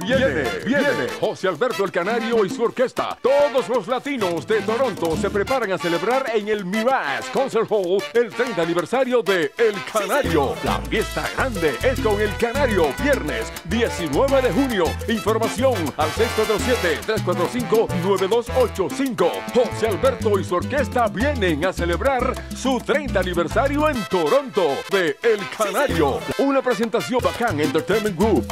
Viene, viene José Alberto el Canario y su orquesta. Todos los latinos de Toronto se preparan a celebrar en el Mirage Concert Hall el 30 aniversario de El Canario. La fiesta grande es con El Canario, viernes 19 de junio. Información al 647-345-9285. José Alberto y su orquesta vienen a celebrar su 30 aniversario en Toronto de El Canario. Una presentación bacán Entertainment Group.